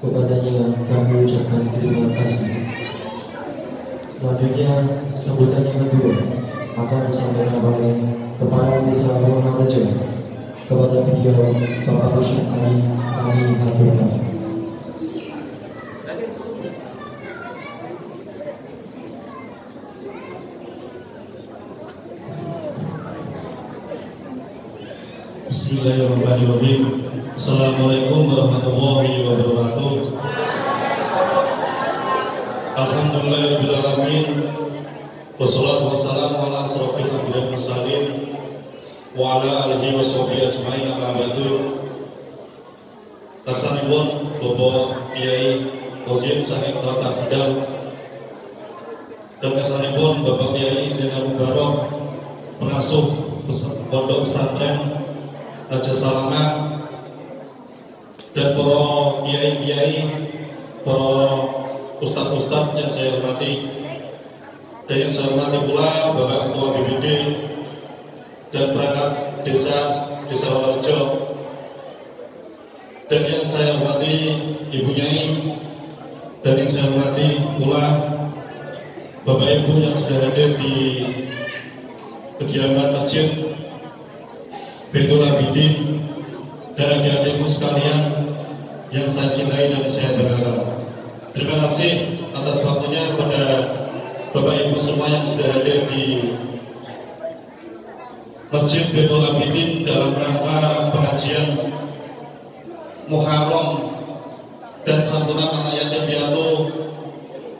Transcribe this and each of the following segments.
kepadanya kami ucapkan terima kasih. Selanjutnya sambutan yang kedua akan disampaikan oleh Kepala Desa Wonorejo kepada beliau Bapak Rusyid Ali kami haturkan. Bismillahirrahmanirrahim. Assalamualaikum warahmatullahi wabarakatuh. Alhamdulillahirrahmanirrahim. Wassalatu wassalamu ala asrafil ala alihi wa Bapak Kiai Qasim Sahid Tata Hidam dan kesanipun Bapak Kiai Zainal pondok pesantren Raja Salama yang saya hormati. Dan yang saya hormati pula Bapak Ketua BPD dan perangkat desa Desa Wonorejo. Dan yang saya hormati Ibu Nyai dan yang saya hormati pula Bapak Ibu yang sudah hadir di kediaman masjid Betul Abidin. Dan adik-adikku sekalian yang saya cintai dan saya banggakan. Terima kasih atas waktunya kepada Bapak Ibu semua yang sudah hadir di Masjid Betul Abidin dalam rangka pengajian Muharram dan santunan anak yatim piatu.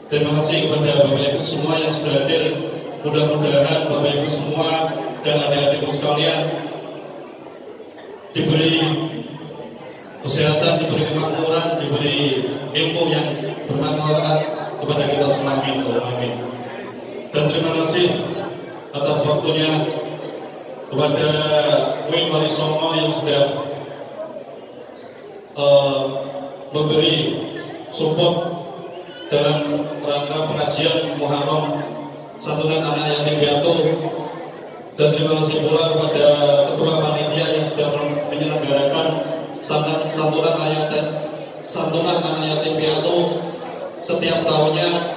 Terima kasih kepada Bapak Ibu semua yang sudah hadir. Mudah-mudahan Bapak Ibu semua dan adik-adikku sekalian diberi kesehatan, diberi kemakmuran, diberi ilmu yang bermanfaat kepada kita semua. Amin. Amin. Dan terima kasih atas waktunya kepada Win Songo yang sudah uh, memberi support dalam rangka pengajian Muharram santunan anak yatim piatu dan terima kasih pula kepada ketua panitia yang sudah menyelenggarakan santunan ayat santunan anak yatim piatu setiap tahunnya.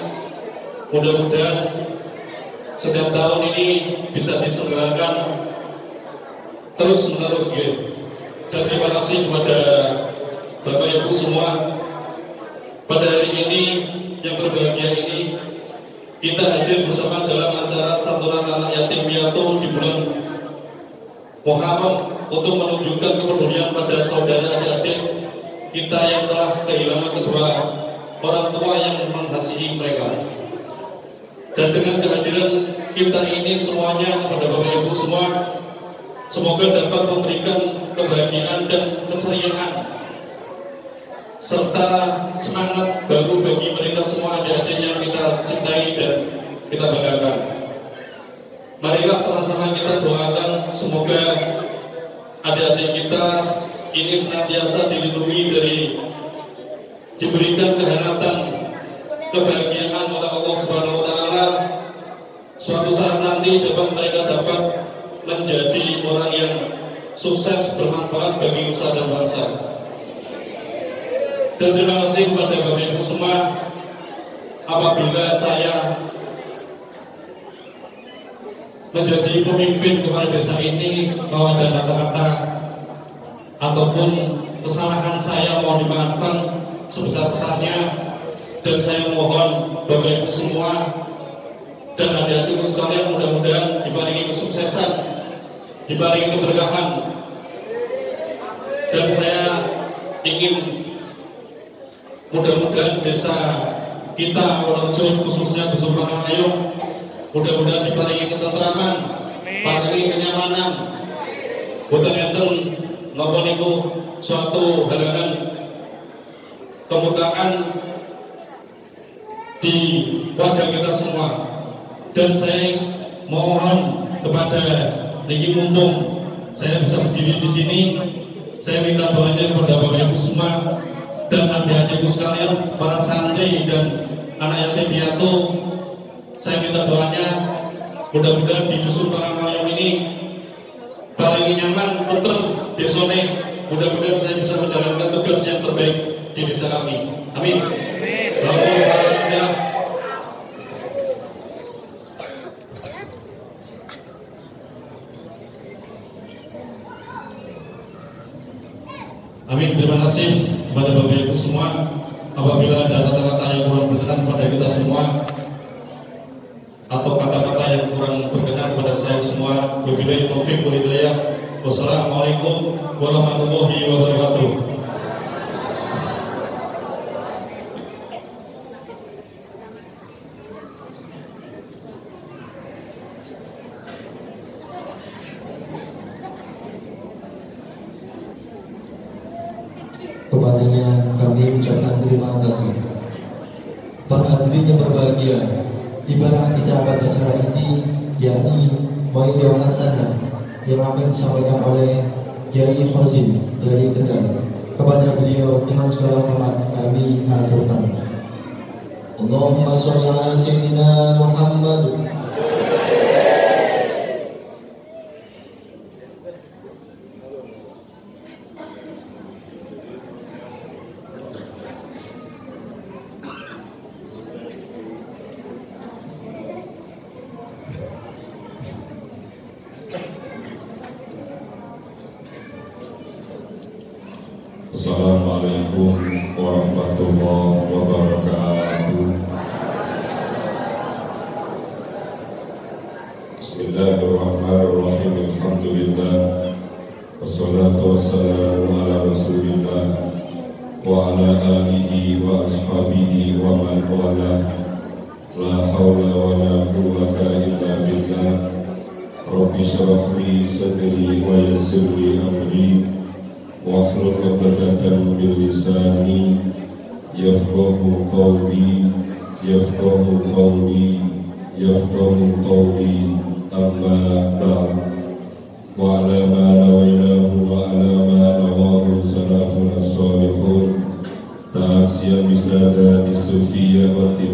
Mudah-mudahan setiap tahun ini bisa diselenggarakan terus menerus gitu. dan terima kasih kepada Bapak Ibu semua pada hari ini yang berbahagia ini kita hadir bersama dalam acara santunan anak yatim piatu di bulan Muharram untuk menunjukkan kepedulian pada saudara adik-adik kita yang telah kehilangan kedua orang tua yang mengasihi mereka. Dan dengan kehadiran kita ini semuanya kepada Bapak Ibu semua, semoga dapat memberikan kebahagiaan dan keceriaan serta semangat baru bagi mereka semua adik-adik yang kita cintai dan kita banggakan. Marilah sama-sama kita doakan semoga adik-adik kita ini senantiasa dilindungi dari diberikan kehangatan kebahagiaan oleh Allah Subhanahu suatu saat nanti dapat mereka dapat menjadi orang yang sukses bermanfaat bagi usaha dan bangsa. Dan terima kasih kepada Bapak Ibu semua apabila saya menjadi pemimpin kepada desa ini bahwa ada kata-kata ataupun kesalahan saya mau dimaafkan sebesar-besarnya dan saya mohon Bapak Ibu semua dan adik-adikku sekalian mudah-mudahan dibarengi kesuksesan dibarengi keberkahan. Dan saya ingin mudah-mudahan desa kita Wonorejo khususnya Dusun Pangalayung mudah-mudahan diparingi ketentraman paringi kenyamanan. Boten enten napa niku suatu halangan kemudahan di warga kita semua dan saya mohon kepada niki mumpung saya bisa berdiri di sini saya minta doanya kepada Bapak Ibu semua dan adik-adikku sekalian para santri dan anak yatim piatu saya minta doanya mudah-mudahan di dusun Pangamayang ini paling nyaman tentrem desone mudah-mudahan saya bisa menjalankan tugas yang terbaik di desa kami. Amin. Alhamdulillah. Amin. Terima kasih kepada Bapak Ibu semua. Apabila ada kata-kata yang kurang berkenan pada kita semua, atau kata-kata yang kurang berkenan pada saya semua, wabillahi taufiq wal hidayah. Wassalamualaikum warahmatullahi wabarakatuh. Kepadanya kami ucapkan terima kasih. Para hadirin berbahagia, ibadah kita pada acara ini yakni Maidah Hasanah yang akan disampaikan oleh Kiai Khazin dari Kendal. Kepada beliau dengan segala hormat kami aturkan. Allahumma sholli ala sayyidina Muhammad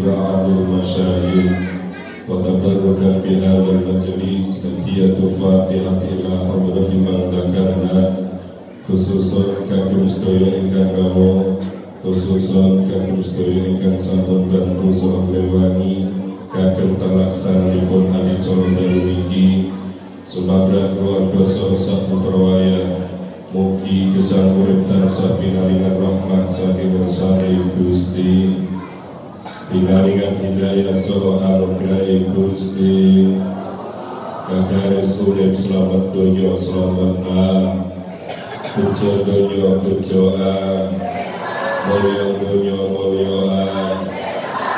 الصوفية واتباع المشايخ وتبركا بهذا المجلس هدية فاتحة إلى حضرة من ذكرنا khususun kagum sedaya ingkang rawa khususun kagum sedaya ingkang sampun bantu saha lewani kagem talaksanipun adicara dalu niki sumangga keluarga saha saputra wayah mugi gesang urip tansah pinaringan rahmat saking ngersane Gusti pinaringan hidayah saha anugerah Gusti kagaris urip selamat donya selamat malam Bejo donya bejoan Mulya donya mulyaan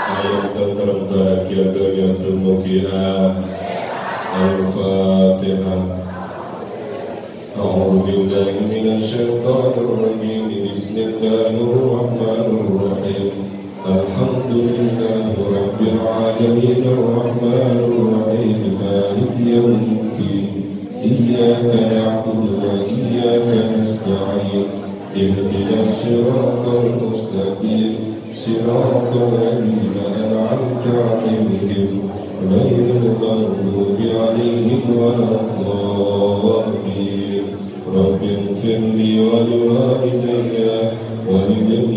Ayam tentrem bahagia donya dumugian Al-Fatihah أعوذ بالله من الشيطان الرجيم بسم الله الرحمن الرحيم الحمد لله رب العالمين الرحمن الرحيم مالك يوم الدين إياك نعبد وإياك نستعين. إهدنا الصراط المستقيم صراط الذين أنعمت عليهم غير المغضوب عليهم ولا الضالين. رب اغفر لي ولوالدي ولجميع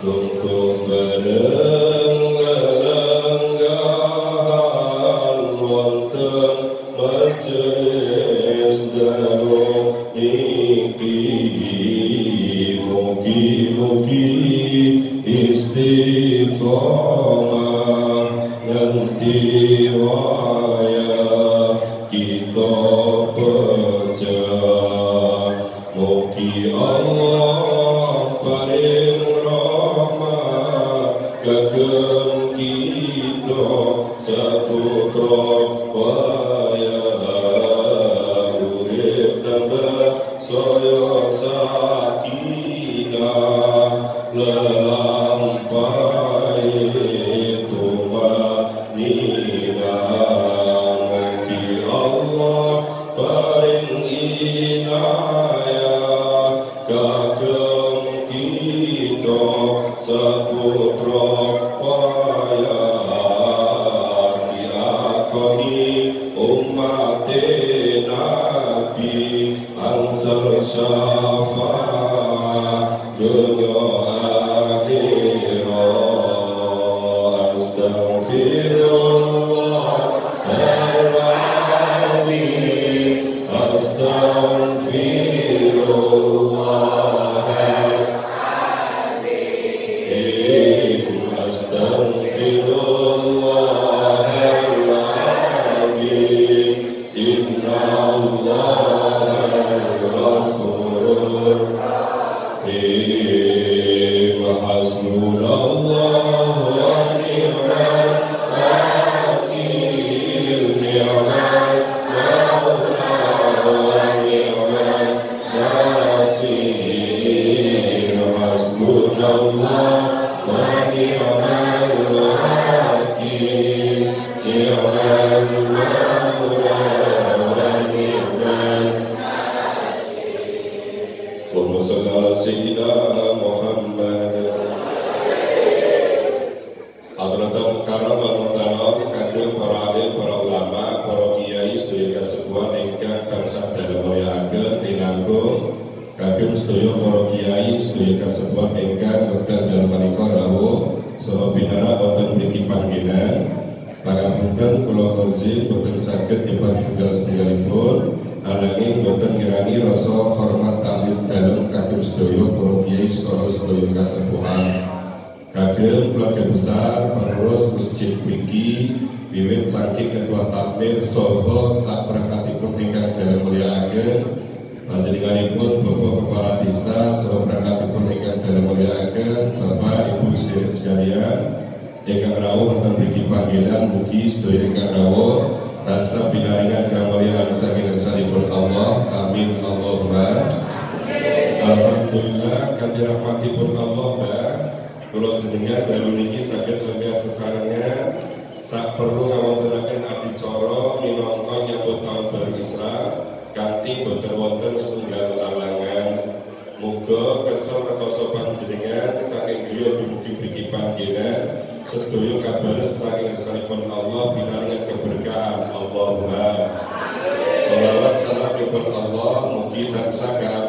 Con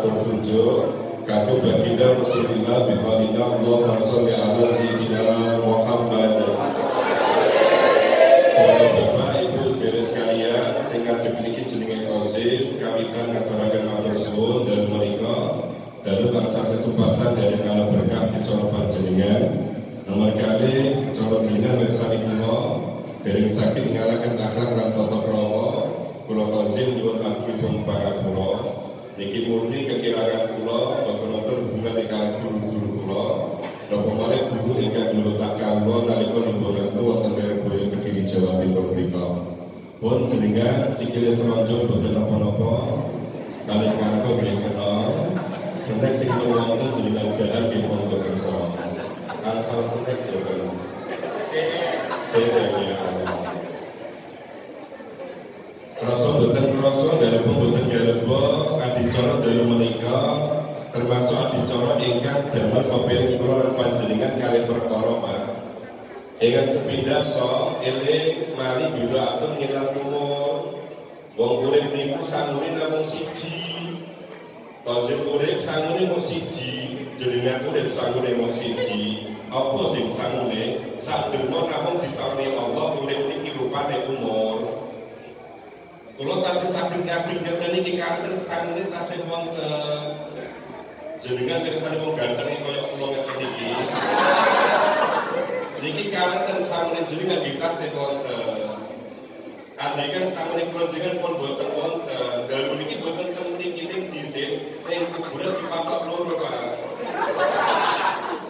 petunjuk kata baginda Rasulullah bin Walina Allah Rasulullah ala Sayyidina Muhammad. Para Bapak Ibu saudara sekalian sehingga dipiliki jenenge Fauzin kami akan mengatakan hal tersebut dan mereka dalu bangsa kesempatan dari kalau berkah kecara panjenengan. Nomor kali cara jenengan mirsani kula dari sakit ngalahkan akhlak lan Pun jenengan sikile semanjung boten napa-napa kali kanggo nggih kena senek sing wonten jenengan dalan nggih monggo kersa. Angsal senek ya kan. Rasa boten rasa dalam boten galeba adicara dalam menikah termasuk adicara ingkang damel kepen kula panjenengan kali perkara Pak. Ingkang sepindah so eling mari bila atur ngilang umur. Wong urip niku sangune namung siji. Tozim urip sangune mung siji, jenengan urip sangune mung siji. Apa sing sangune? Sadurunge namung disauni Allah urip niki rupane umur. Kula tasih saged ngabdi ngeten iki kangen sangune tasih wonten jenengan kersane wong ganteng kaya kula ngeten iki. Niki kawanten samune jenengan ditaksih wonten. Andaikan kula jenengan pun boten wonten, dalu niki boten ning dhisik, ning kuburan dipapak loro, Pak.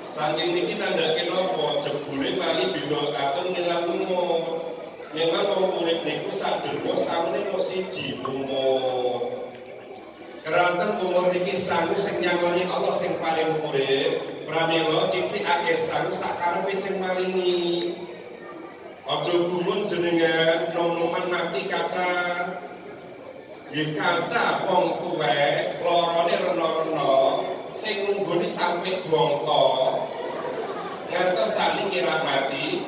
Saking niki nandhake napa jebule mari beda aten ngilang umur. Memang wong urip niku sadurunge samune mung siji umur. Keranten umur niki sangu sing nyangoni Allah sing paling urip, pramila sithik akeh sangu sakarepe sing maringi. Gumun jenengan nom-noman mati kata Nggih kaca wong tuwek lorone rena-rena sing nunggoni sampe bongko ngantos saling kira mati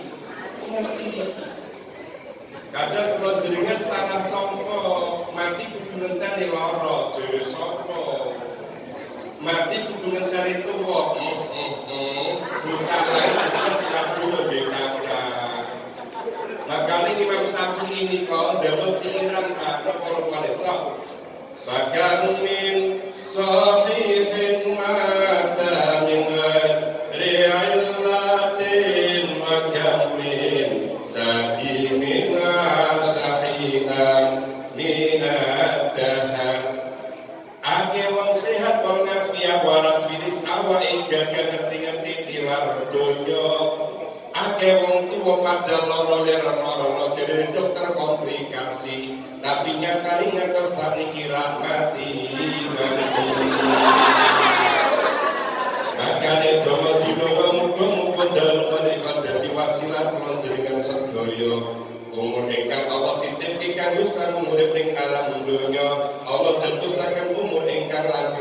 Kadang kalau jenengan salah tompo mati kudu ngenteni lara dhewe sapa. Mati kudu ngenteni tuwa. Bocah tidak dulu di kamera. Makanya Imam Syafi'i ini kau damel siiran kata para wanita. Bahkan min sahihin pada loro lerno jadi dokter komplikasi tapi nyakali ngatur saniki rahmati makanya doa di doa muka muka dalam menikah jadi wasilah kulon jaringan sedoyo umur ingkang Allah titip ingkang usah umurip ing alam dunya Allah tentusaken umur ingkang langkung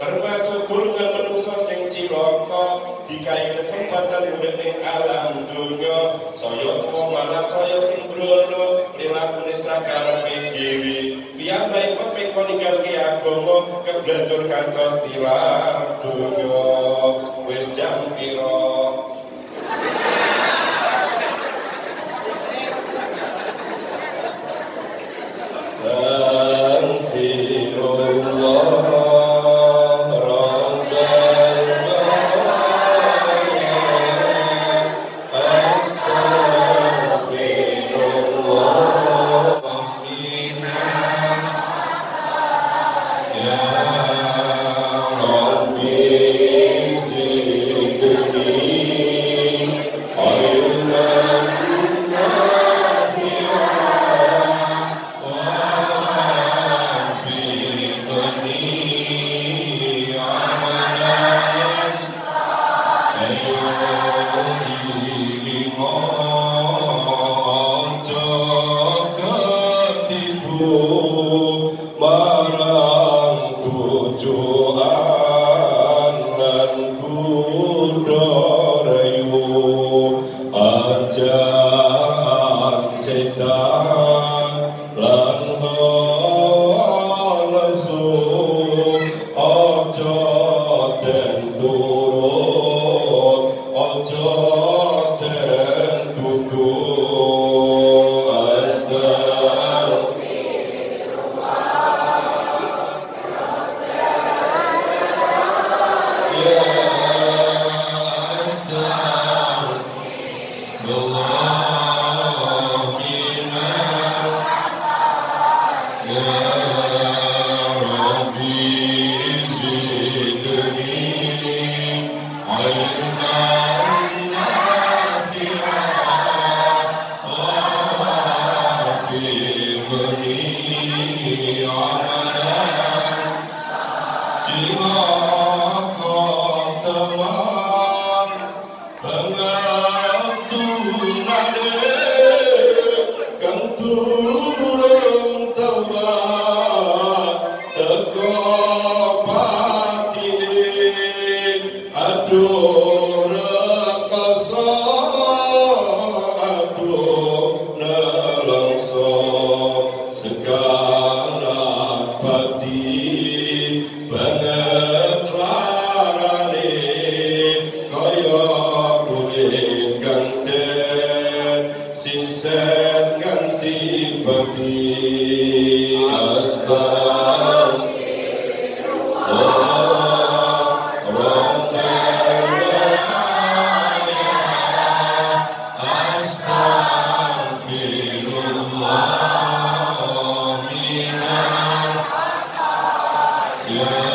termasuk golongan menungso sing cilaka dikai kesempatan urip ning alam dunya. Saya tuwa malah saya sing brono prilakune sakarepe dhewe. Piyambake pepek ninggalke agama keblanjur kantos tilar dunya. Wis jam pira Allah. Yeah.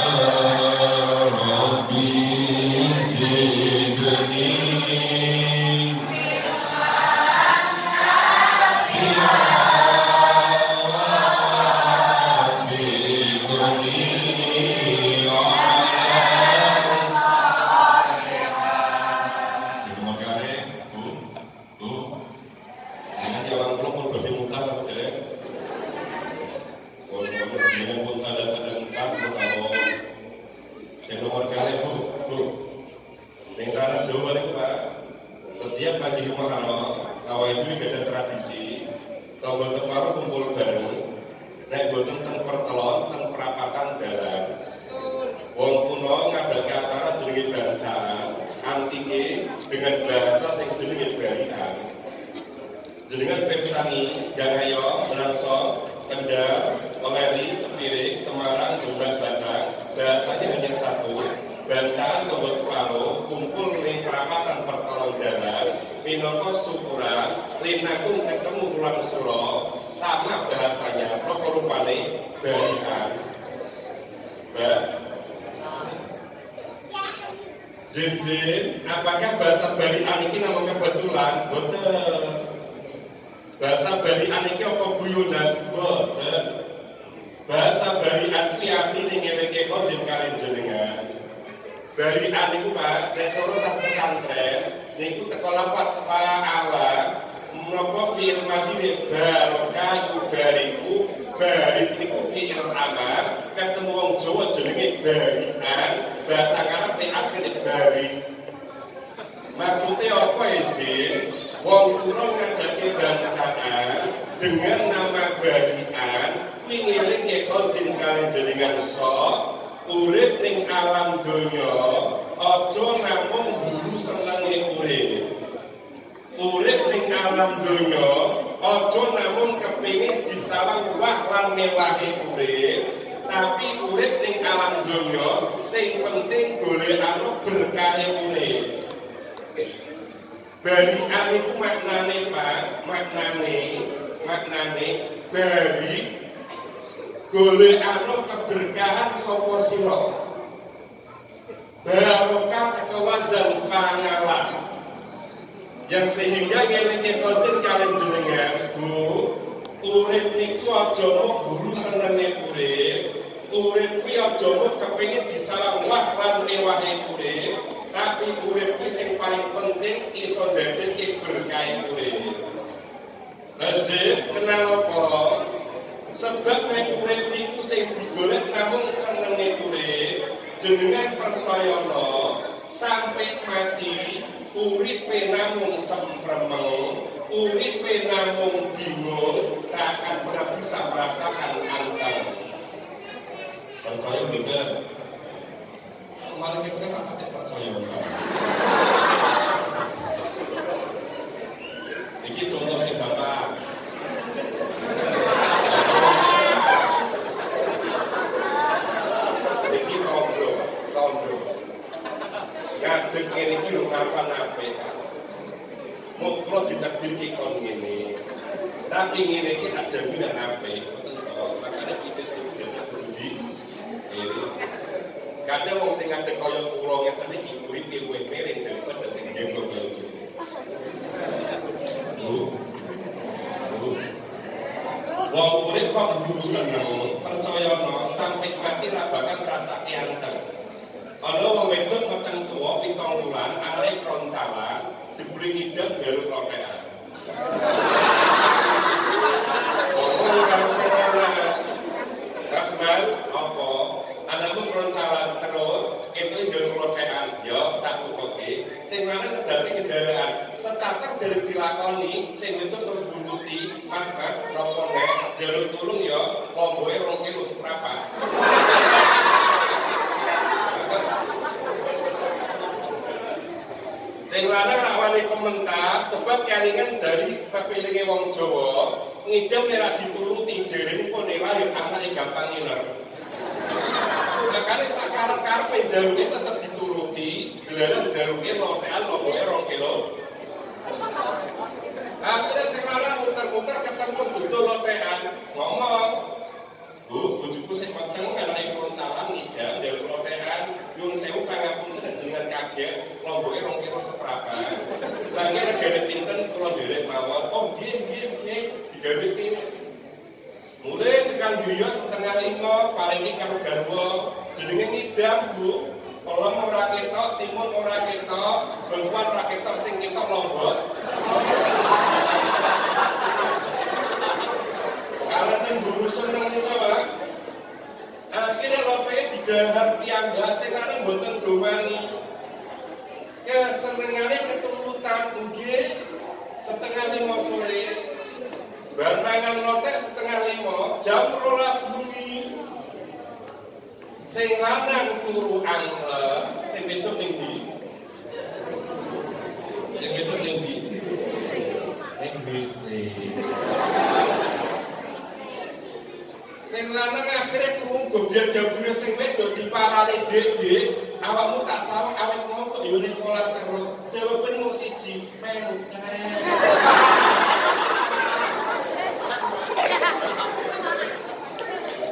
Wong kulo ngadake berantakan dengan nama barian ningeling nyekel jin kalian jaringan sok urip ning alam donya aja namung guru seneng ning urip. Urip ning alam donya aja namung kepengin disawang wah lan mewahi urip. Tapi urip ning alam donya sing penting boleh anu berkah urip. Bari itu maknane Pak, maknane maknane. Bari golek anu keberkahan sapa sira. Barokah kekuatan pangalan yang sehingga ngelingi kosin kalian jenengan bu urip niku aja mung guru senenge urip. Urip kuwi aja mung kepengin disalah wah lan urip. tapi urip iki sing paling penting iso dadi berkah urip. Lase kenal apa? Sebab nek urip iku sing digolek namung senenge urip, jenengan percaya no, sampai mati uripe namung sempremeng, uripe namung bingung, tak akan pernah bisa merasakan angkat. Percaya enggak? kemarin kita kan apa Pak Soyo. Ini contoh si bapak. Ini tombro, tombro. Kadek ini itu ngapa nape? Ya? Mukro ditakdir kikon ini. Tapi ini kita jaminan nape. Ya? Makanya kita Kadang wong sing ngadeg kaya kula ngene iki uripe luwih miring daripada sing jenggot kaya. Wong urip kok jurusan ngomong, ya, percaya no, sampai mati ra bakal rasa anteng. Ana wong wedok meteng tuwa 7 wulan, arek kroncalan, jebule ngidam garu. Komentar sebab kelingan dari pepilinge wong Jawa ngidam nek dituruti jerene pun yo anake gampang ngiler. Makanya sakarep-karepe jaluke tetep dituruti, gelaran jaluke lotean lomboke rong kilo. Akhirnya sing lanang muter-muter ketemu butuh lotean, ngomong, Bu, sing mateng anake kurang salam ngidam jaluk lotean, nyuwun sewu pangapunten dengan kaget, lomboke rong kilo seprapat. Lagi regane pinten kula nderek mawon. Oh, nggih nggih nggih, digawe kene. Mulai tekan diriyo setengah lima, paling ini karo garwa, jenenge ngidam bu, kolom ora ketok, timun ora ketok, bengkuan ora ketok, sing ketok lombok. Kalau yang guru seneng itu pak, akhirnya lopenya didahar tiangga, sing nanti boten domani. Kesenengannya keturutan, mungkin setengah lima sore, Barangan lotek setengah lima, jam rolas bunyi. Sing lanang turu angle, sing itu tinggi. Sing tinggi. Ning BC. Sing lanang akhirnya krungu biar jabune sing wedok diparani dek-dek, awakmu tak sawah awakmu kok yo pola terus. Jawabanmu siji, mencret.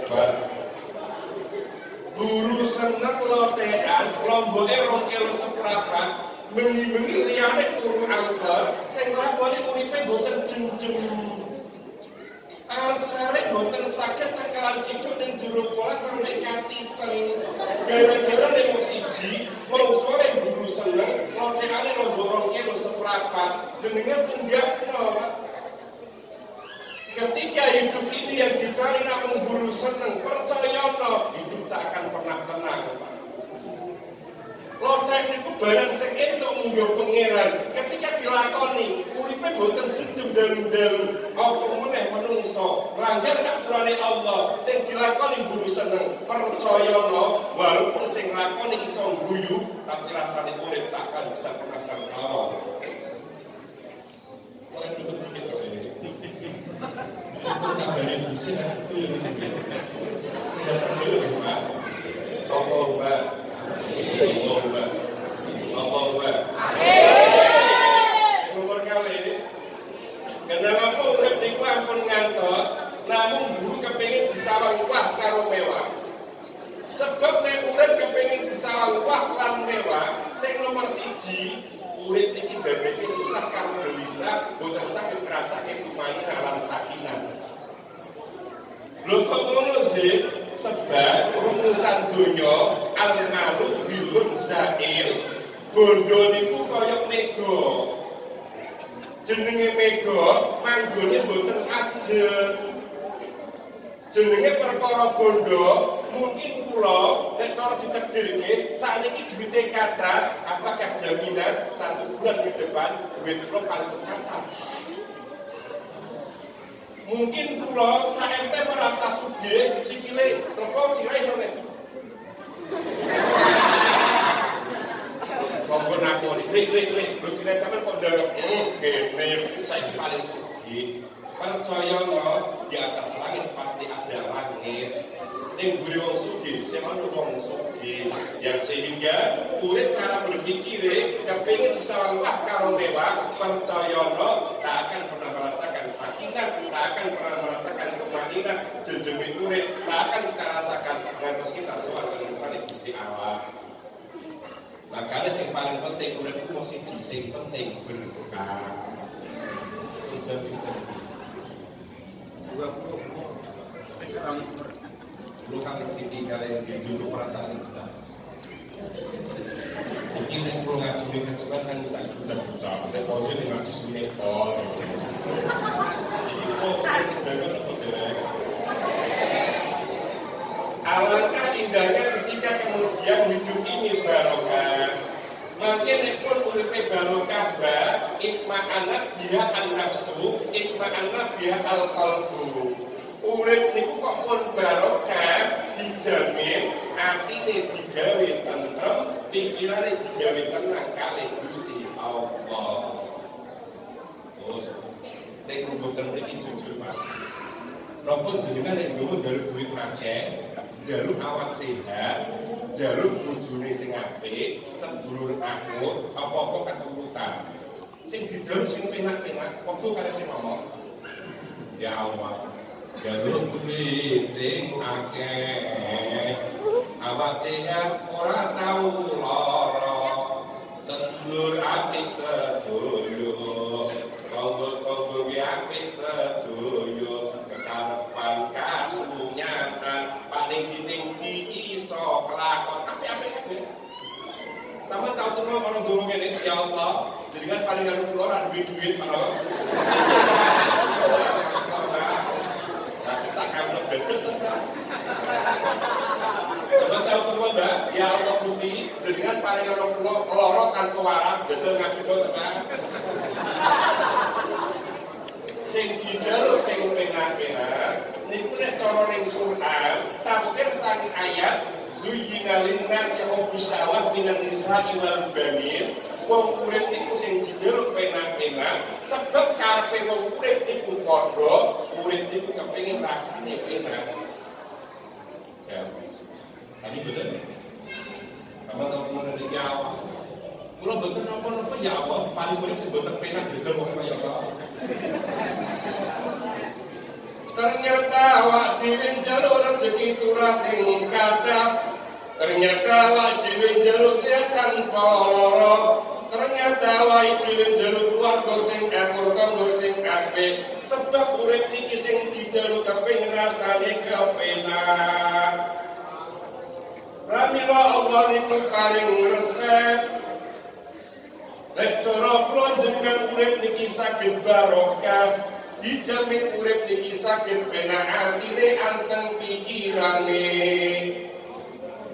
Pak, Guru seneng lotean, lomboke rong kilo seprapat, mengi-mengi liyane turu angker, sing lakone uripe boten jenjem. Arep sare boten saged cekelan cicuk ning jero pola sampe katisen. Gara-gara ning siji, mau sore guru seneng, loteane lombok rong kilo seprapat, jenenge punggakno. Ketika hidup ini yang dicari namun guru seneng, percaya no, hidup tak akan pernah tenang. Lotek itu barang sing entuk munggah pangeran. Ketika dilakoni, uripe boten sejem dalu-dalu. Apa meneh menungso, langgar aturan Allah sing dilakoni guru seneng. Percaya no, walaupun sing lakoni iso guyu, tapi rasane urip takkan bisa pernah tertawa. Oleh dikit-dikit kok ini. Kabarin busi nasi tuh Sudah terlalu Mbak Allah Mbak Allah Mbak Allah Mbak Nomor kali Kenapa kok urip niku ampun ngantos namun guru kepengin disawang wah karo mewah Sebab nek urip kepengin disawang wah lan mewah sing nomor siji urip iki dadeke susah karo gelisah boten saged ngrasake kumanya alam sakinah Lho kok ngono sih? Sebab rumusan donya al-malu bilun zail bondo niku kaya mega. Jenenge mega manggone boten ajeg. Jenenge perkara bondo mungkin kula nek cara ditakdirke sakniki duwite kathah apakah jaminan satu bulan ke depan duit kula pancet kathah. Mungkin kula saente merasa sugih sikile sira iso nek. Konggo nakoni, klik klik klik, lho sira sampe kok ndarep. Kene saiki paling sugih. Percaya no, di atas langit pasti ada langit. Ning guri wong sugih, semana wong sugih. Yang sehingga urip cara berpikir kepingin bisa Allah karo mewah, percaya tak akan tak akan pernah merasakan kemakmuran, jejemi tak akan kita rasakan ngantos kita suatu misalnya Gusti Allah. Makanya yang paling penting urip itu mesti sing penting berkah. Dua puluh sekarang lu kan ngerti kalian dijunjung perasaan kita. Mungkin yang perlu ngaji di kesempatan bisa bisa bisa. Deposit di ngaji sini pol. Jadi kok jaga untuk jelek. Barokah. Makanya pun uripe barokah ba, ikma anak biha an nafsu, ikma anak biha al qalbu. Urip niku kok pun barokah dijamin atine digawe tentrem, pikirane digawe tenang kalih Gusti Allah. Oh, saya kumpulkan ini jujur pak. Napa jenengan yang dulu jaluk duit akeh, jaluk awak sehat, jaluk bojone sing apik, sedulur akur, apa-apa keturutan. Sing dijaluk sing penak-penak, waktu kare sing ngomong. Ya Allah, jaluk duit sing akeh. Awak sehat ora tau lara. Sedulur apik sedulur. Sama tahu tuh mau orang dulu ini ya Allah. Jadi kan paling ngaruh keluaran duit-duit mana? Nah kita kamu deket saja. Coba tahu tuh mbak, ya Allah Gusti, jadi kan paling ngaruh keluaran tanpa waras, betul nggak gitu mbak? Sing dijaluk sing penak-penak, niku nek cara ning Quran, tafsir sang ayat Zuyyina linnasi hubbu syawah minan nisa'i wal banin. Wong urip niku sing dijaluk penak-penak sebab karepe wong urip niku padha, urip niku kepengin rasane penak. Ya. Tadi betul. Sama tahu ke mana di Jawa. Kalau betul apa-apa ya Allah, paling urip sing betul penak jajal wong kaya Allah. Ternyata awak dhewe njaluk rezeki turah sing. Ternyata dhewe njaluk setan para. Ternyata awak dhewe njaluk keluarga sing akur kanggo sing apik. Sebab urip iki sing dijaluk kepengin rasane kepenak. Pramila Allah niku paling resep. Nek cara kula jenengan urip niki saged barokah, dijamin urip niki saged penak atine anteng pikirane.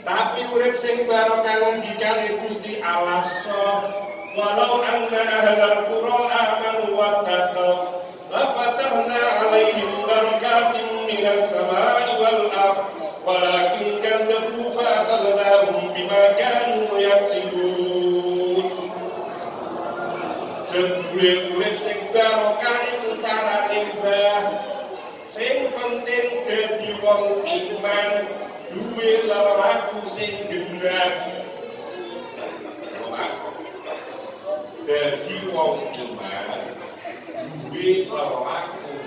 Tapi urip sing barokah ngendikane Gusti Allah so walau anna ahlal qura amanu wa taqaw la fatahna alaihim barakatin minas samai wal ardh walakin kadzabu fa akhadnahum bima kanu yaksibun. Jebule urip sing barokah iku carane mbah sing penting dadi wong iman duwe lelaku sing genah dadi wong iman duwe lelaku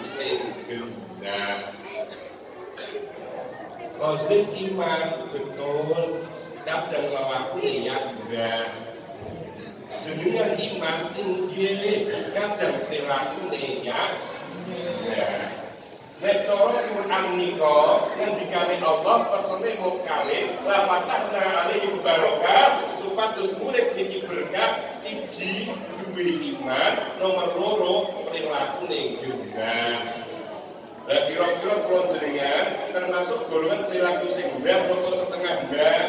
sing iman betul kadang lelaku yang genah jenengan iman tinggi kadang perilaku ya Quran nika ngendikane Allah persene mau kali la fatahna alaihim barokah supados murid niki berkah siji duwe iman nomor loro perilaku ning kira-kira kula termasuk golongan perilaku sing mbah apa setengah mbah.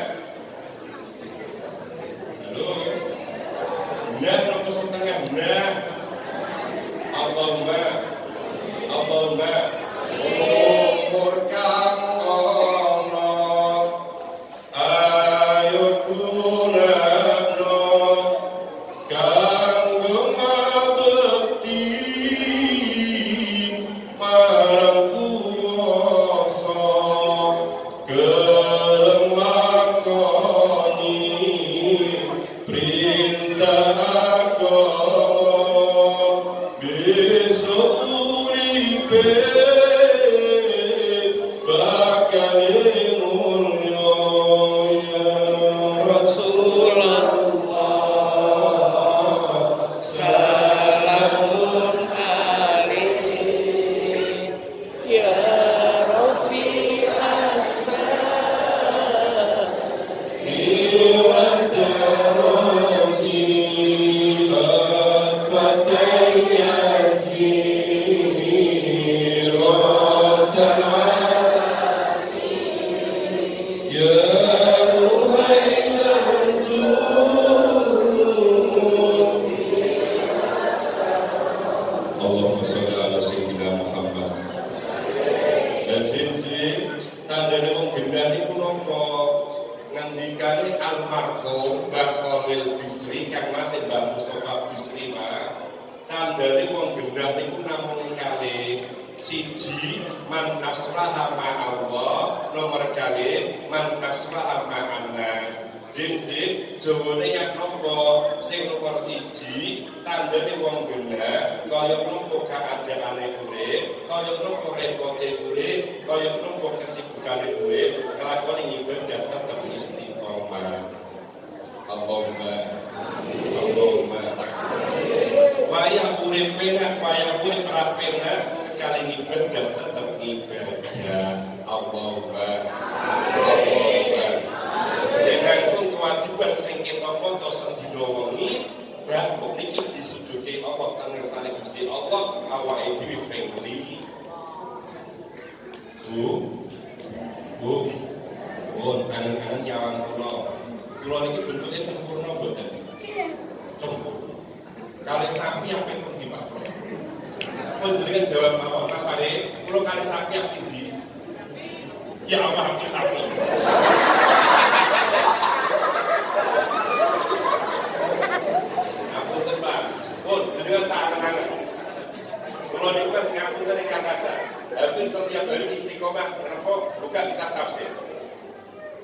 Halo? Nah, apa setengah nah Allahumma Allahumma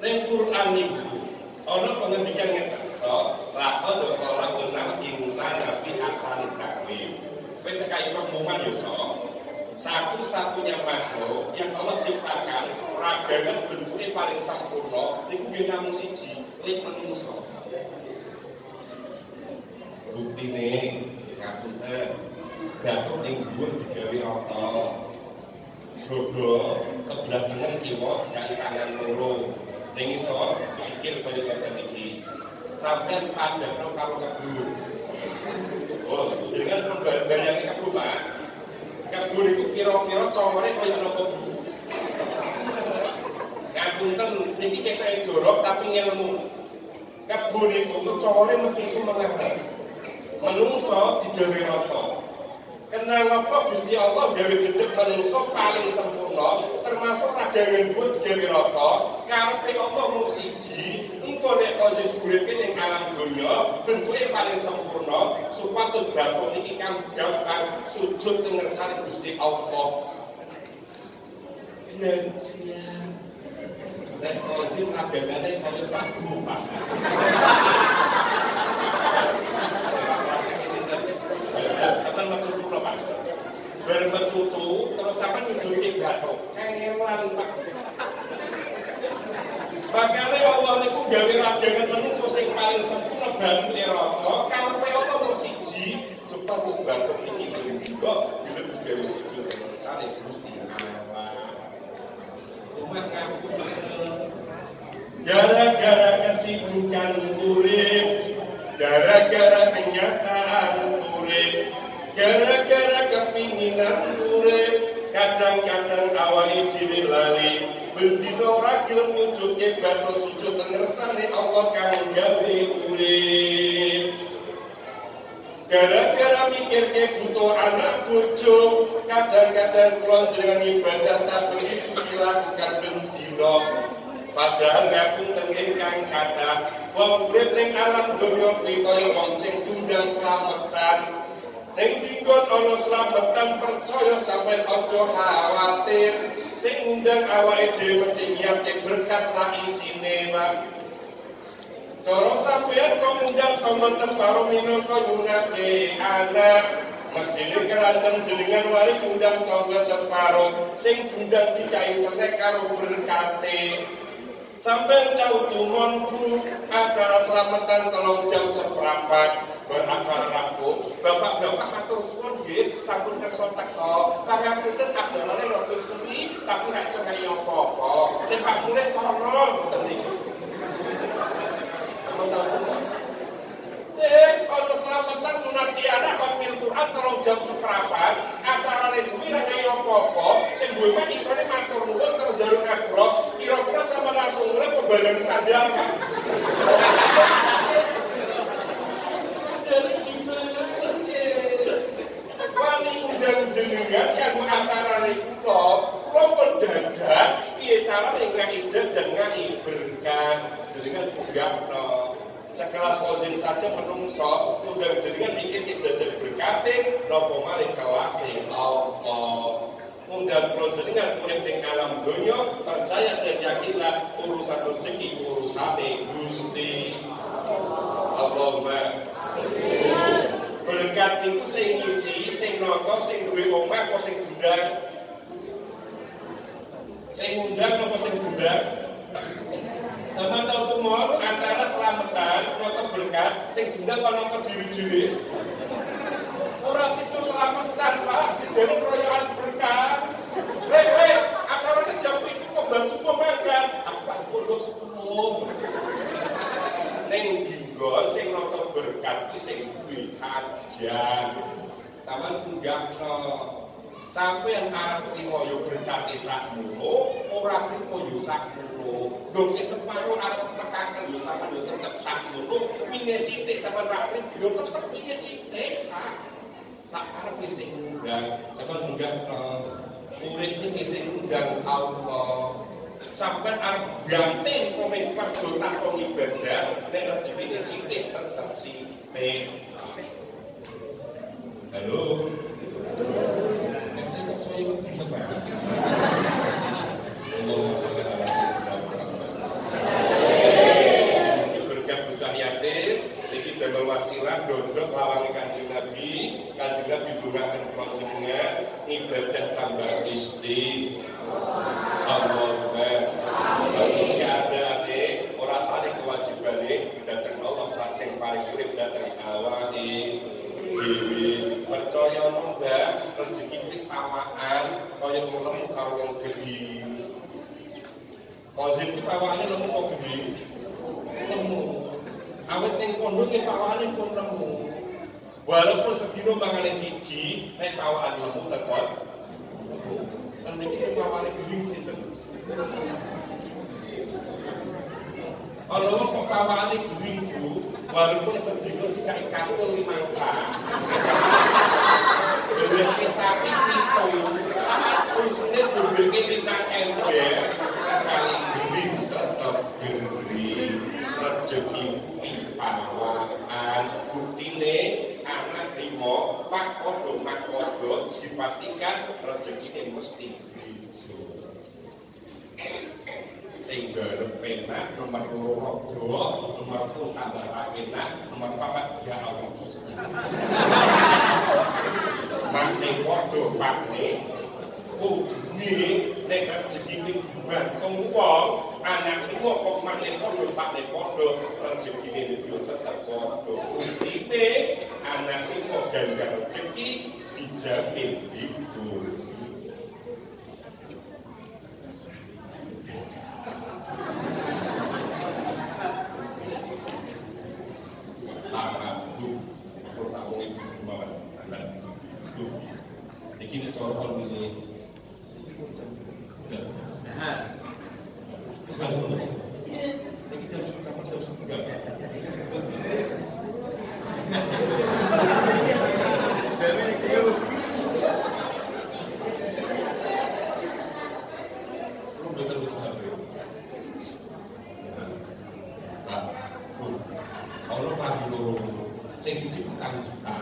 Ning Quran niku ana pengendikan ngeten. So, laqad khalaqna insana fi ahsani taqwim. Kowe tekai pengumuman yo so. Satu-satunya makhluk yang Allah ciptakan ragangan bentuknya paling sempurna niku nggih namung siji, lek manungsa. Buktine ngapunten. Datuk ning dhuwur digawe rata. Dodo sebelah kiwa dari tangan loro. Ning iso pikir kaya ngeten iki. Sampai pada karo kebun. Oh, dengan membayangin kebun Pak. Kebun itu kira-kira congore kaya nopo Bu. Ngapunten niki kita jorok tapi ngelmu. Kebun itu congore mesti semangat. Menungso digawe rata. Kenal apa Gusti Allah gawe gedhe manungsa paling sempurna, sempurna termasuk raden lembut dewi roto ngarepe apa mung siji engko nek kose uripe ning alam donya bentuke paling sempurna supados bangku iki kang gambar sujud ngersani Gusti Allah Nek kosi pradagane kaya Pak Pak. Sampeyan metu Pak. Ber sampai nyuduti bathuk. Kangelan tak. Bakale Allah niku gawe ragangan manungsa sing paling sempurna bantu rata, karepe Allah mung siji, supados bathuk iki juga bila gawe sujud manusia Gusti Allah. Cuma ngapunten. Gara-gara kesibukan urip, gara-gara kenyataan urip, gara-gara kepinginan urip, kadang-kadang awali diri lali, ora gelem nyujudke bathuk sujud ngersane Allah kang gawe urip. Gara-gara mikirke butuh anak bojo, kadang-kadang kula jenengan ibadah tak begitu dilakukan bendino. Padahal ngaku tenging kang kata Wong urip ning alam kuwi kaya wong sing tundang slametan Ning dinggon ana slametan percaya sampai aja khawatir. Sing ngundang awake dhewe mesti nyiapke berkat saisine Pak. Cara sampeyan kok ngundang teman-teman karo minangka nyunake anak? Mestine keranten jenengan wari ngundang tangga teparo sing ngundang dikai senek karo berkate. Sampai jauh tumonku acara selamatan tolong jam seperempat beracara rampung. Bapak-bapak matur suwun nggih sampun kersa teko. Pangapunten ajalane rada suwi tapi ra iso kaya sapa. Nek Pak Mulih kono niku. Eh, kalau selamatan munati anak kompil Quran tolong jam seperempat acara resmi ra kaya apa-apa sing duwe Pak isone matur nuwun terus jarum ngabros kira-kira sama langsung mulai pembagian sadar Pak. Dari gimana? Wani jenengan kanggo acara niku kok kula pendadak piye cara nggawe jajan ngawi berkah jenengan no. Sekelas kozin saja menungso udah jenengan mikir jajan berkate napa malih kelas sing Allah undang kula jenengan urip ing alam donya percaya dan yakinlah urusan rezeki urusane Gusti. Allahumma berkat itu sing ngisi sing nonton sing duwe omah apa sing gudang sing ngundang apa sing gudang sama tau tumor antara selamatan nonton berkat sing gudang apa nonton diri-diri orang situ selamatan pak sedene proyekan berkat. Weh, weh, acaranya jam itu kok bang semua makan? Aku tak bodoh sepuluh. Neng jenggol sing nata berkat ku sing bihajan sampean nggak to. Sampean arep riwayo berkat e sak mulo ora kripo yo sak mulo dong ke separo arep tekan yo sampeyan mulo tetep sak mulo wingi sithik sampeyan ra kripo yo tetep wingi sithik. Ha? Sak arep sing nggak sampeyan nggak to. Urip iki sing nggak Allah. Sampai arep ganting komen kerja takon ibadah nek rezeki sithik tetep sithik halo? Ibadah tambah isti Allahumma Bagi ada ade orang tadi kewajiban datang Allah saat yang paling urip datang awali dewi percaya nunda rezeki wis tamaan nemu karo wong gedhi Kozin ki pawane nemu kok gedhi nemu. Awet ning kondo ki pawane pun nemu. Walaupun sedino mangane siji nek pawaan nemu tekon. Kan niki sing pawane gedhi sinten kalau kok kawane gedhiku walaupun sedino tidak ikatul mangsa. Jadi sapi itu susune duweke lintang ember sekali gering tetep gering rezeki pipawaan buktine anak pak kodo mak kodo dipastikan rezeki mesti. Bisa sing garep penak nomor loro Jawa nomor telu tambah penak nomor papat ya Allah. Gusti Makne padha pakne kuwi nek rezeki ning bulan wong anak iku kok makne padha pakne padha rezeki yo tetep padha. Ustine anak iku ganjar rezeki dijamin Pagi loro, sing siji petang juta,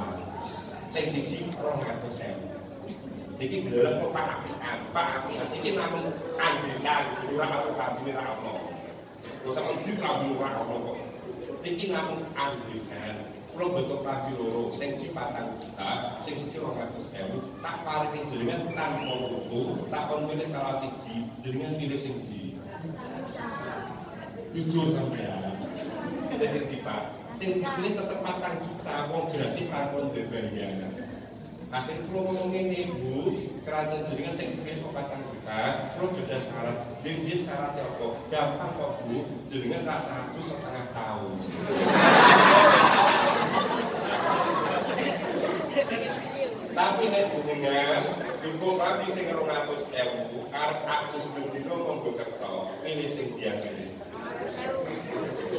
sing siji rong atus ewu. Iki gelem kok pak apian, pak apian. Iki namun andikan, ora aku kabine ra ono. Kabine ora ono kok. Iki namun andikan. Kulo betul pagi loro, sing siji patang juta, sing siji rong atus ewu. Tak paringi jenengan tanpa lugu, tak kon milih salah siji, jenengan milih sing siji. Jujur sampean. Sing dipak, sing dipilih tetep patang juta, wong gratis tanpa dibayar. Akhir kalau ngomong ini bu, kerajaan jaringan saya pikir kok patang juta, kalau beda syarat, jin syaratnya kok gampang kok bu, jaringan tak satu setengah tahun. Tapi nek jenengan, cukup nanti sing rong atus ewu, arep aku sebendino monggo kerso, ini sing dia ini.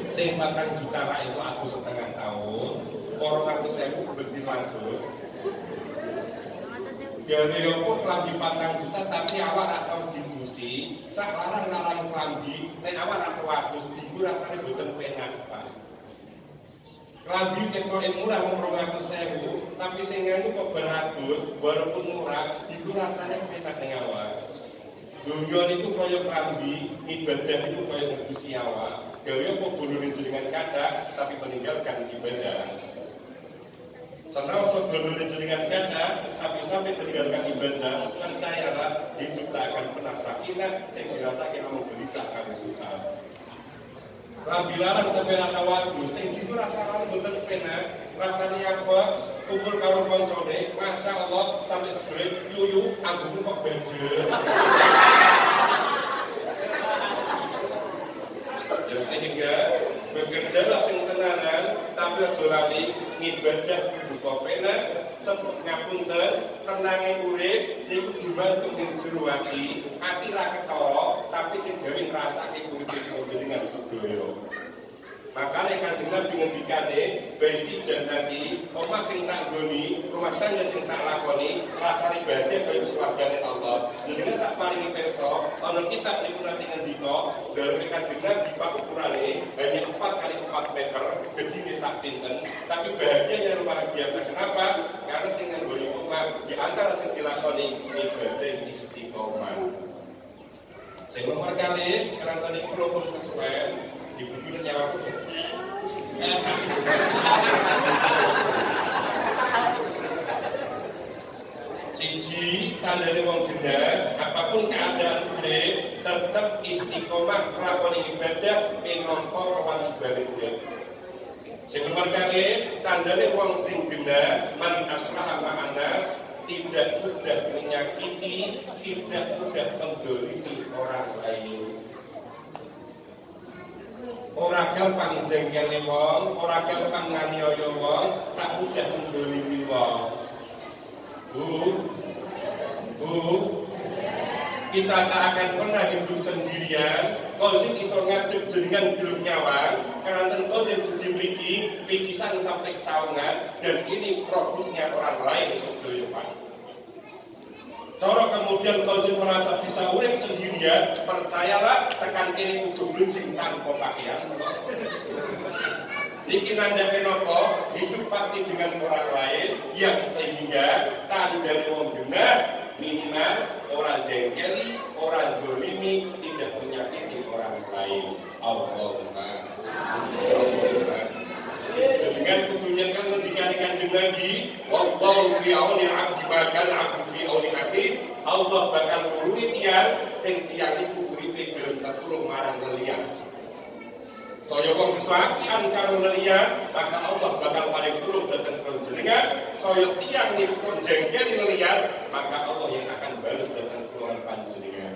Sing patang juta lah itu aku setengah tahun, orang atus ewu berarti lanjut, gawe opo klambi patang juta tapi awak atau dibusi sak larang-larang klambi nek awak atau wadus minggu rasanya boten penak Pak. Klambi ketoke murah wong 200.000 tapi sing nganggo kok beratus walaupun murah iku rasanya penak ning awak. Dunia itu kaya klambi, ibadah itu kaya ngedusi awak. Gawe apa bodoh dengan kata, tapi meninggalkan ibadah. Setelah sebelum dengan kata, tapi sampai meninggalkan ibadah, percayalah hidup tak akan pernah sakinah, yang dirasakan kamu gelisah kamu susah. Rambi larang tapi rata waktu, sing itu rasa lalu betul pena, rasanya apa? Kumpul karo koncone, masya Allah sampai sebelah yuyu, aku kok bener. Aja lali ngibadah kudu kopena sebut ngapunten tenange urip niku dibantu ing jero ati ati ra ketara tapi sing gawe ngrasake urip dengan sedaya Makanya kanjeng Nabi ngendikane baiti jannati omah sing tak goni, rumah tangga sing tak lakoni, rasa ibadah kaya swargane Allah. Jenengan tak paringi pirsa, ana kitab niku nanti ngendika, dalem kanjeng Nabi pak ukurane hanya 4 kali 4 meter, gedine sak pinten, tapi bahagianya luar biasa. Kenapa? Karena sing nggoni omah di antara sing dilakoni ibadah istiqomah. Sing nomor kali, karena tadi perlu kesuwen, dibukuin nyawa aku Cici tanda wong benar apa pun keadaan urip tetap istiqomah melakukan ibadah lawan sebalik urip Sing nomor kali tandane wong sing benar man aslah anas tidak mudah menyakiti, tidak mudah mendolimi orang lain. Ora gampang jengkel wong, ora gampang nganiaya wong, tak mudah ndolimi wong. Bu, Bu, kita tak akan pernah hidup sendirian. Sih iso ngadep jenengan belum nyawa, karena kau yang dimiliki picisan sampai saungan, dan ini produknya orang lain sebetulnya Pak. Cara kemudian kau merasa bisa urip sendirian, percayalah tekan ini untuk bluncing tanpa pakaian. Niki nanda kenapa hidup pasti dengan orang lain yang sehingga tanda wong benar minimal orang jengkeli, orang dolimi, tidak menyakiti orang lain. Allahumma. Dengan kudunya kan ketika kanjeng Nabi, wallahu fi auni abdi bakal abdi fi auni akhi, Allah bakal nulungi tiang sing tiang iku uripe gelem tetulung marang lelian. Saya wong kesaktian karo lelian, maka Allah bakal paling tulung datang panjenengan. Saya tiang niku jengkel lelian, maka Allah yang akan balas datang keluar panjenengan.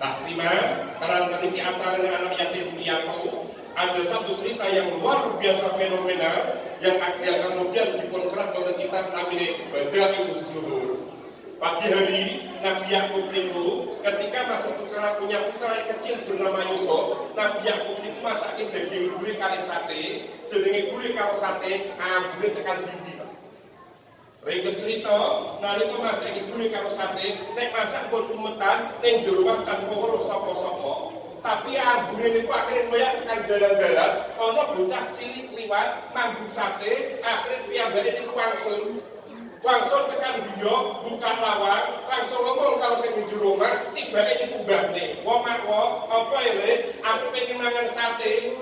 Tahtima, karena nanti acara anak yatim piatu, ada satu cerita yang luar biasa fenomenal yang, yang kemudian diponserat oleh kitab namanya Badai Zuhur. Pagi hari Nabi Yakub itu ketika masih putra punya putra yang kecil bernama Yusuf, Nabi Yakub itu masakin daging gulai kali sate, jenenge gulai kalau sate, gulai tekan gigi. Rego cerita, nalika masak gulai kalau sate, nek masak pun umetan, ning jero tanpa weruh sapa-sapa, tapi ambune niku akhire koyak tekan dalan-dalan ana bocah cilik liwat mambu sate akhire piyambake niku wangsul langsung tekan dia buka lawang langsung ngomong kalau saya rumah tiba ini kubahne wong makwo apa ini aku pengen mangan sate.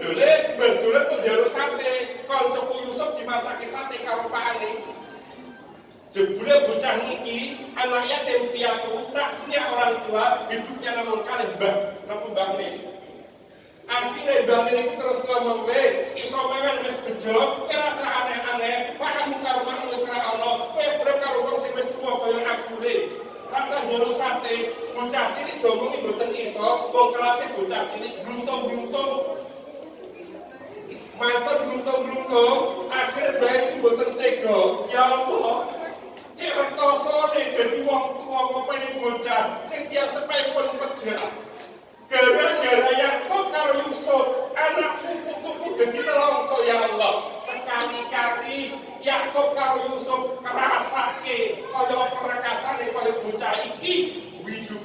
Dole berdulet kok jalur sate? Kancaku Yusuf dimasaki sate karo pakane Jebule bocah niki anak yatim piatu tak punya orang tua hidupnya namun kali mbah napa mbah Akhirnya mbah ini terus ngomong we iso wis bejo rasa aneh-aneh pak kamu karo kamu wis ra ono kowe urip karo wong sing wis tuwa kaya aku le rasa njaluk sate bocah cilik domongi mboten iso kelase bocah cilik bluntung-bluntung. Mantan bluntung-bluntung akhirnya bayi mboten tega. Ya Allah Cirento sore dadi wong tuwa ngopeni bocah sing tiyang sepengkon pejah. Gara-gara yang kok karo Yusuf, anak kupu-kupu dadi nelongso ya Allah. Sekali-kali Yakub karo Yusuf kerasake kaya perkasane kaya bocah iki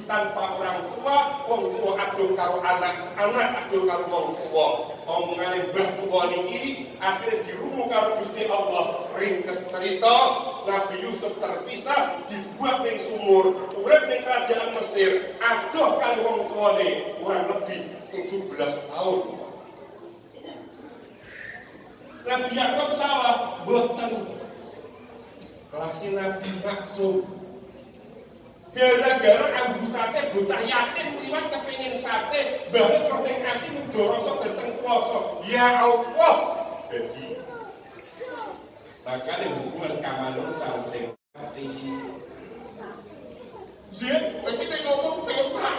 tanpa orang tua wong tua adul karo anak anak adul karo wong tua. Omongane mbah tua niki akhirnya dirungu karo Gusti Allah. Ringkes cerita Nabi Yusuf terpisah dibuat ning sumur urip ning kerajaan Mesir. Adoh kali wong tuane kurang lebih 17 tahun. Nabi Yakub salah boten. Kelasnya Nabi maksud gara-gara ambu sate bocah yatim liwat kepengin sate bahwa protein ati mudoroso dateng kuoso ya Allah. Jadi makanya hubungan kamalun sama sekati Zin, tapi nek ngomong pepah.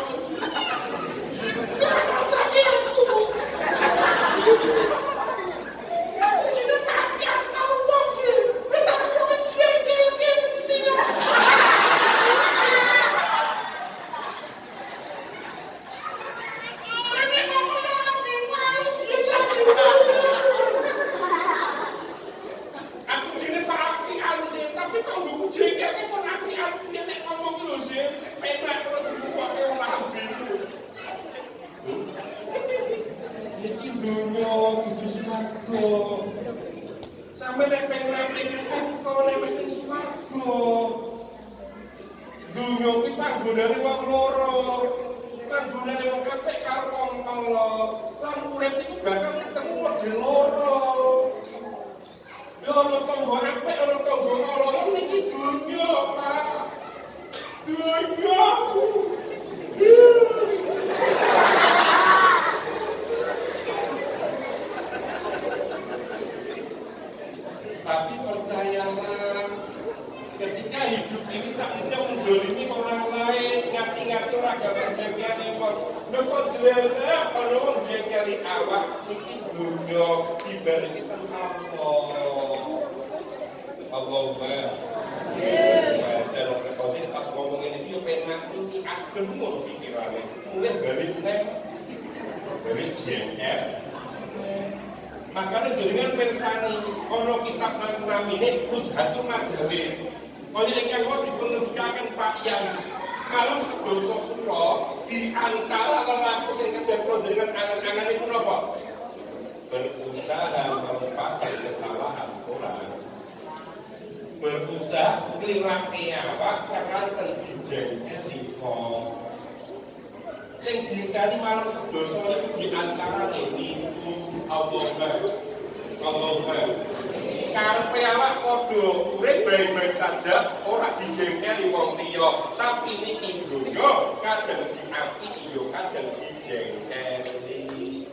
Liya tapi niki donya kadang diapi yo kadang dijengkeli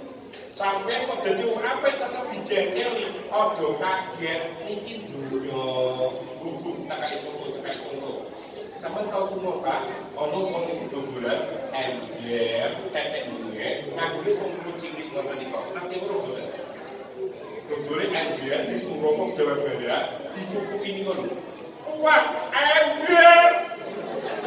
sampai kok dadi wong apik tetep dijengkeli aja kaget. Niki donya gugu tak kaya contoh tak kaya contoh sampean tau kuno Pak ono wong iku dodolan ember tetek bunga nganggo sing cilik ngoten niku nanti ora boten dodole ember di Surabaya Jawa Barat dikuku ini ngono wah ember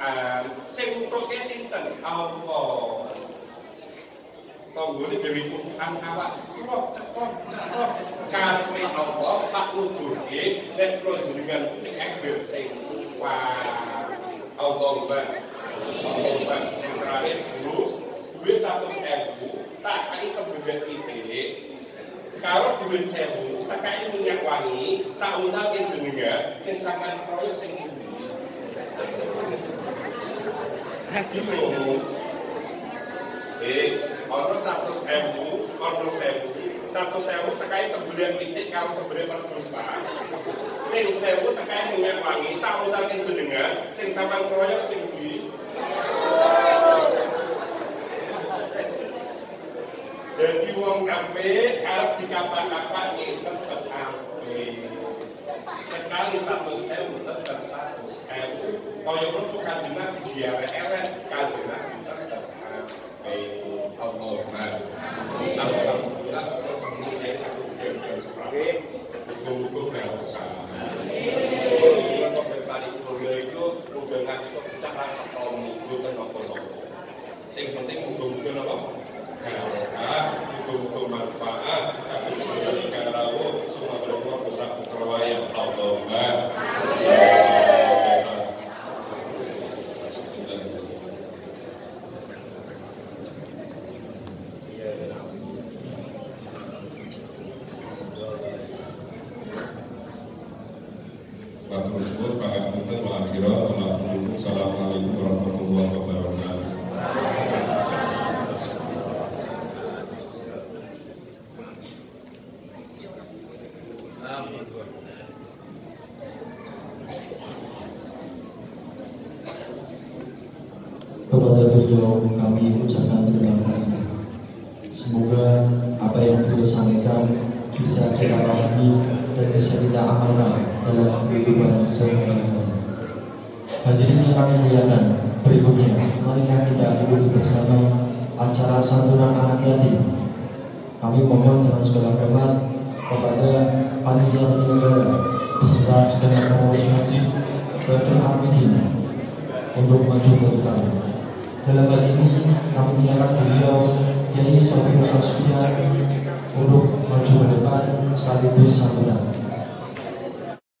kukukan sing utuke sinten Allah tanggane dewe kukukan awak kula cetok karepe tak uturke nek kula ember sing kupat Allahumma Allahumma duit satu ribu tak kali kemudian ide kalau duit sewu tak kali minyak wangi tak usah jenengan sing sampean proyek sing ini Iso. Eh, ono satu ribu, ono sewu, satu sewu tekai kemudian titik kalau kemudian perpuspa. Sing sewu tekai minyak wangi, tak usah jenengan, sing sampean proyek sing di Jadi wong kafe arep dikapak-kapak iki tetep apik sekali satu sewu tetap satu sewu kaya menurutku kanjeng nabi diare elek kanjeng nabi tetap sampai eh, Allah Alhamdulillah kemudian satu dan sebagai hukum-hukum itu muga manfaat.